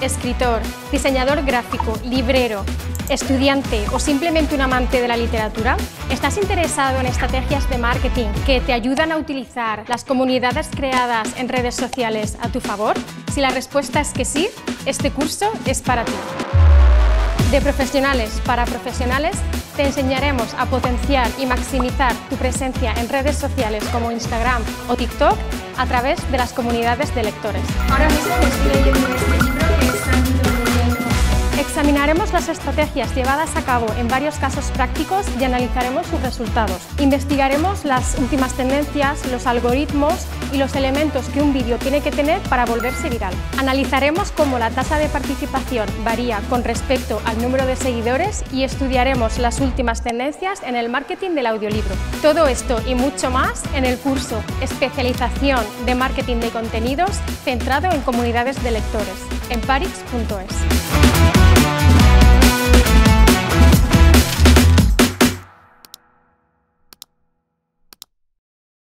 escritor, diseñador gráfico, librero, estudiante o simplemente un amante de la literatura? ¿Estás interesado en estrategias de marketing que te ayudan a utilizar las comunidades creadas en redes sociales a tu favor? Si la respuesta es que sí, este curso es para ti. De profesionales para profesionales, te enseñaremos a potenciar y maximizar tu presencia en redes sociales como Instagram o TikTok a través de las comunidades de lectores. Ahora mismo Examinaremos las estrategias llevadas a cabo en varios casos prácticos y analizaremos sus resultados. Investigaremos las últimas tendencias, los algoritmos y los elementos que un vídeo tiene que tener para volverse viral. Analizaremos cómo la tasa de participación varía con respecto al número de seguidores y estudiaremos las últimas tendencias en el marketing del audiolibro. Todo esto y mucho más en el curso Especialización de Marketing de Contenidos centrado en comunidades de lectores en parix.es.